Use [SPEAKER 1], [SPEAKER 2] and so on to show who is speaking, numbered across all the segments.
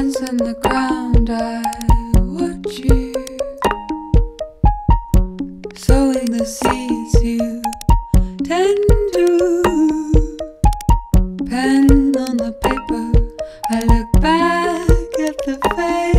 [SPEAKER 1] Hands on the ground, I watch you. Sowing the seeds you tend to. Pen on the paper, I look back at the faces,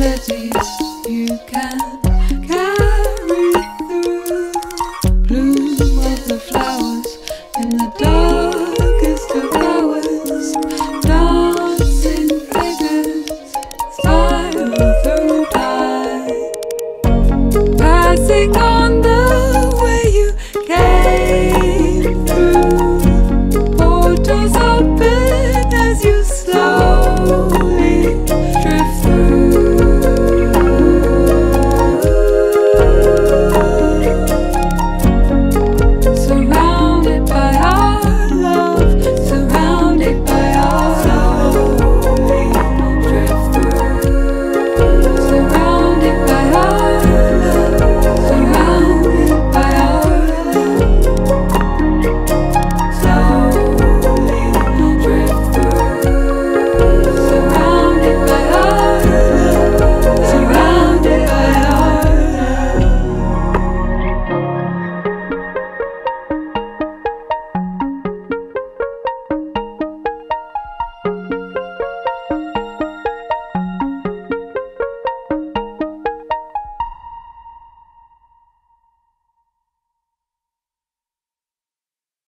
[SPEAKER 1] You can carry through. Bloom of the flowers in the darkest of hours. Dancing figures spiral through time. Passing on.